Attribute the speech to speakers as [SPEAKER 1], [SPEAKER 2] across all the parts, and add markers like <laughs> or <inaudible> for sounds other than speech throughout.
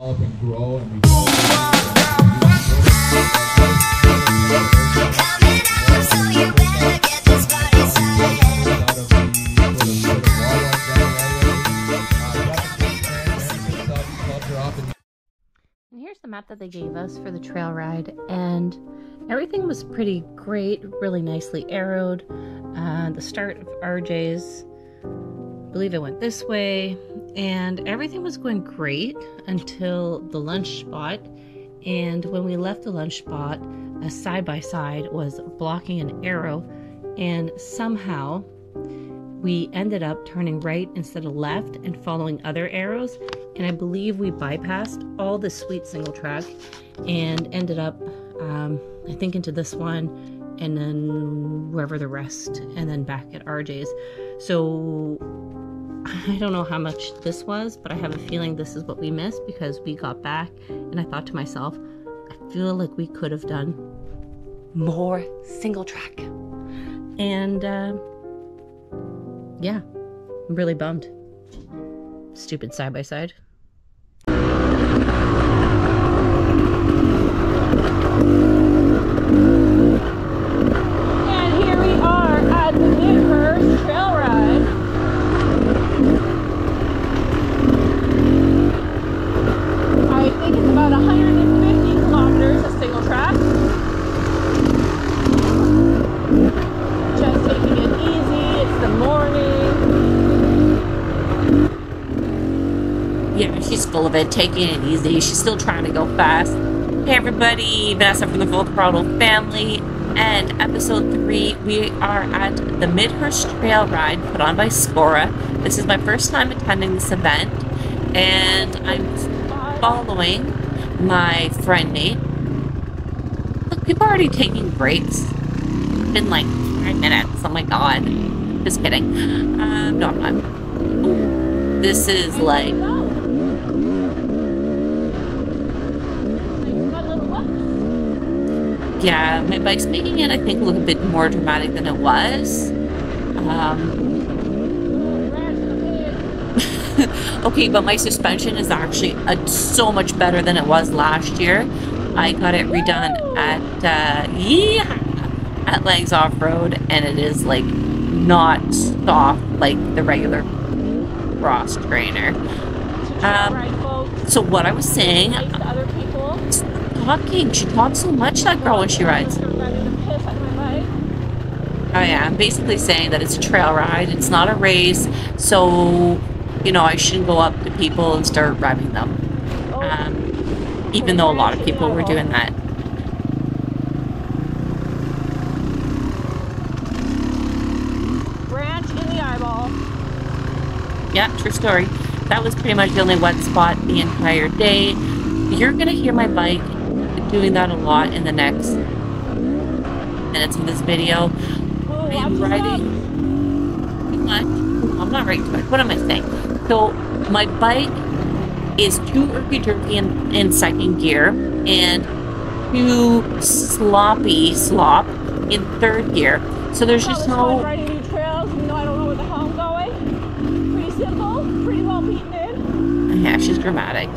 [SPEAKER 1] develop and grow and we.
[SPEAKER 2] And here's the map that they gave us for the trail ride, and everything was pretty great, really nicely arrowed. Uh, the start of RJ's, I believe it went this way, and everything was going great until the lunch spot. And when we left the lunch spot, a side by side was blocking an arrow, and somehow we ended up turning right instead of left and following other arrows. And I believe we bypassed all the sweet single track and ended up, um, I think, into this one and then wherever the rest, and then back at RJ's. So I don't know how much this was, but I have a feeling this is what we missed because we got back and I thought to myself, I feel like we could have done more single track. And, uh, yeah, I'm really bummed. Stupid side by side. And here we are at the Midhurst Trail Ride. I think it's about 150 kilometers of single track. Just taking it easy. It's the morning. Yeah, she's full of it, taking it easy. She's still trying to go fast. Hey everybody, Vanessa from the Full family. And episode three, we are at the Midhurst Trail Ride put on by SCORRA. This is my first time attending this event, and I'm following my friend Nate. Look, people are already taking breaks. It's been like five minutes. Oh my god. Just kidding. Um, no, I'm not. Ooh, this is like yeah, my bike's making it, I think, look a bit more dramatic than it was. Um, <laughs> okay, but my suspension is actually uh, so much better than it was last year. I got it redone at, uh, yeah, at Legs Off Road, and it is like not soft like the regular cross trainer. Um, so what I was saying, talking. She talks so much, that girl, when she rides. Oh yeah, I'm basically saying that it's a trail ride. It's not a race, so you know I shouldn't go up to people and start revving them. Um, even though a lot of people were doing that.
[SPEAKER 3] Branch in the eyeball.
[SPEAKER 2] Yeah, true story. That was pretty much the only wet spot the entire day. You're gonna hear my bike doing that a lot in the next minutes of this video. I am riding. What? I'm not riding too much. What am I saying? So my bike is too irky jerky in, in second gear and too sloppy slop in third gear. So there's oh, just no
[SPEAKER 3] riding new trails, even I don't know where the hell I'm going. Pretty simple, pretty well beaten in.
[SPEAKER 2] Yeah, she's dramatic.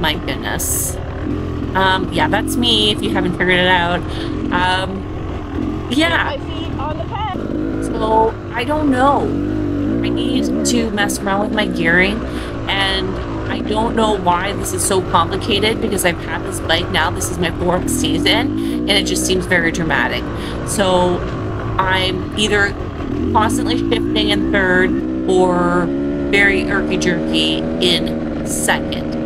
[SPEAKER 2] My goodness. Um, yeah, that's me if you haven't figured it out. Um, yeah,
[SPEAKER 3] My feet on the peg.
[SPEAKER 2] so I don't know. I need to mess around with my gearing, and I don't know why this is so complicated because I've had this bike now. This is my fourth season, and it just seems very dramatic. So I'm either constantly shifting in third or very irky jerky in second.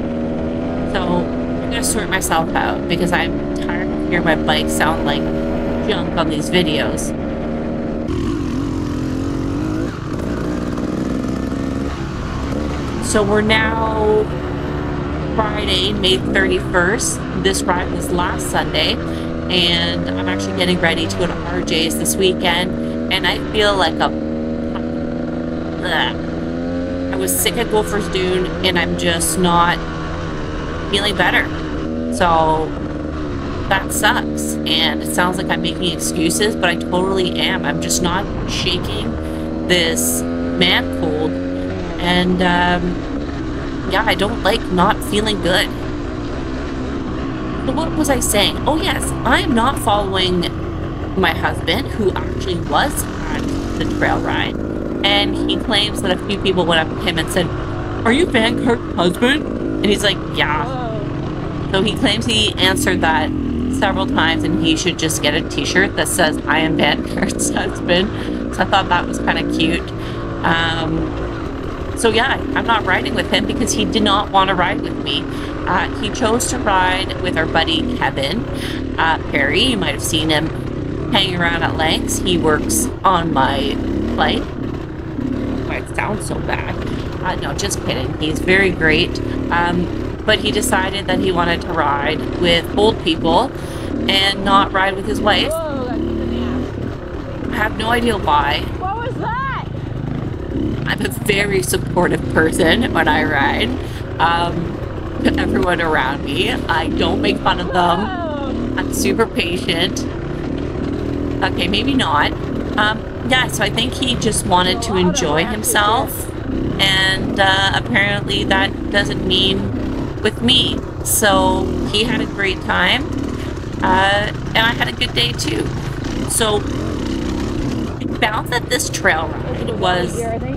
[SPEAKER 2] Gonna sort myself out because I'm tired of hearing my bike sound like junk on these videos. So we're now Friday, May 31st. This ride was last Sunday, and I'm actually getting ready to go to RJ's this weekend, and I feel like. I was sick at Gopher Dunes, and I'm just not feeling better. So that sucks. And it sounds like I'm making excuses, but I totally am. I'm just not shaking this man cold. And um, yeah, I don't like not feeling good. So what was I saying? Oh yes, I am not following my husband, who actually was on the trail ride, and he claims that a few people went up to him and said, "Are you Van Kirk's husband?" And he's like, "Yeah." So he claims he answered that several times, and he should just get a T-shirt that says "I am Van Kirk's husband." So I thought that was kind of cute. Um, so yeah, I'm not riding with him because he did not want to ride with me. Uh, he chose to ride with our buddy Kevin uh, Perry. You might have seen him hanging around at Lanks. He works on my flight. Why it sounds so bad? Uh, no, just kidding. He's very great. Um, but he decided that he wanted to ride with old people and not ride with his wife.
[SPEAKER 3] Whoa, got kicked in the
[SPEAKER 2] I have no idea why.
[SPEAKER 3] What was that?
[SPEAKER 2] I'm a very supportive person when I ride. Um, to everyone around me. I don't make fun of them. I'm super patient. Okay, maybe not. Um, yeah, so I think he just wanted to enjoy himself. And uh, apparently that doesn't mean with me. So he had a great time. Uh, and I had a good day too. So I found that this trail ride was
[SPEAKER 3] Here, are they?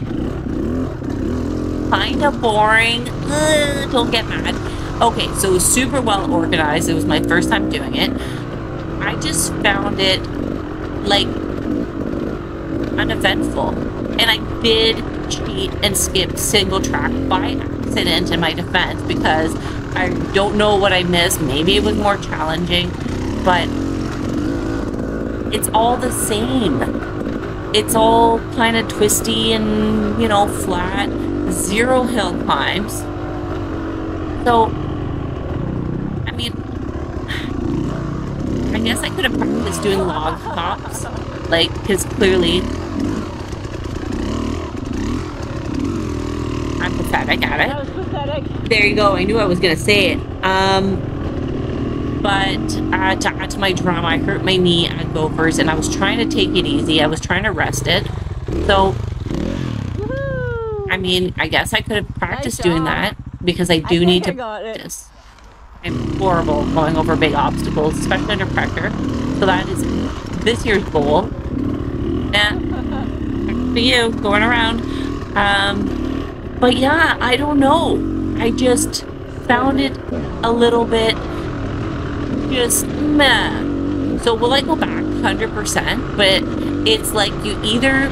[SPEAKER 2] kind of boring. Ugh, don't get mad. Okay, so it was super well organized. It was my first time doing it. I just found it like uneventful. And I did cheat and skip single track by accident in my defense because I don't know what I missed. Maybe it was more challenging, but it's all the same. It's all kind of twisty and, you know, flat zero hill climbs. So, I mean, I guess I could have practiced doing log hops, like, because clearly Pathetic at it.
[SPEAKER 3] That was pathetic.
[SPEAKER 2] There you go. I knew I was gonna say it. Um, but uh, to add to my drama, I hurt my knee at Gophers, and I was trying to take it easy. I was trying to rest it. So I mean, I guess I could have practiced doing that because I
[SPEAKER 3] I
[SPEAKER 2] do
[SPEAKER 3] think
[SPEAKER 2] need
[SPEAKER 3] I
[SPEAKER 2] to
[SPEAKER 3] got it.
[SPEAKER 2] practice. I'm horrible going over big obstacles, especially under pressure. So that is this year's goal. And <laughs> for you, going around. Um, but yeah, I don't know. I just found it a little bit just meh. So will I go back 100%? But it's like you either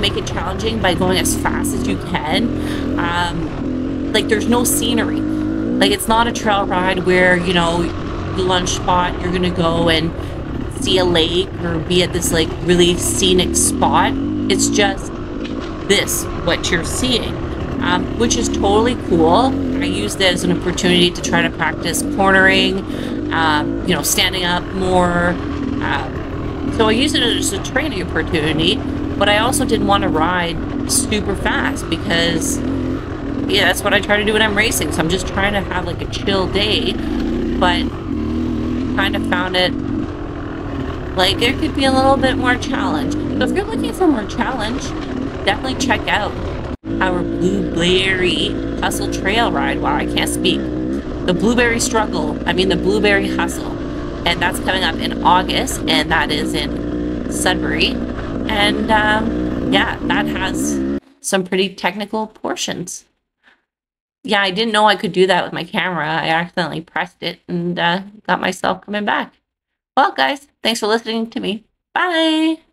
[SPEAKER 2] make it challenging by going as fast as you can. Um, like there's no scenery. Like it's not a trail ride where, you know, the lunch spot, you're gonna go and see a lake or be at this like really scenic spot. It's just this, what you're seeing, um, which is totally cool. I use it as an opportunity to try to practice cornering, um, you know, standing up more. Um, so I use it as a training opportunity, but I also didn't want to ride super fast because, yeah, that's what I try to do when I'm racing. So I'm just trying to have like a chill day, but kind of found it like there could be a little bit more challenge. So if you're looking for more challenge, definitely check out our Blueberry Hustle Trail Ride. Wow, I can't speak. The Blueberry Struggle. I mean the Blueberry Hustle. And that's coming up in August, and that is in Sudbury. And um, yeah, that has some pretty technical portions. Yeah, I didn't know I could do that with my camera. I accidentally pressed it and uh, got myself coming back. Well, guys, thanks for listening to me. Bye.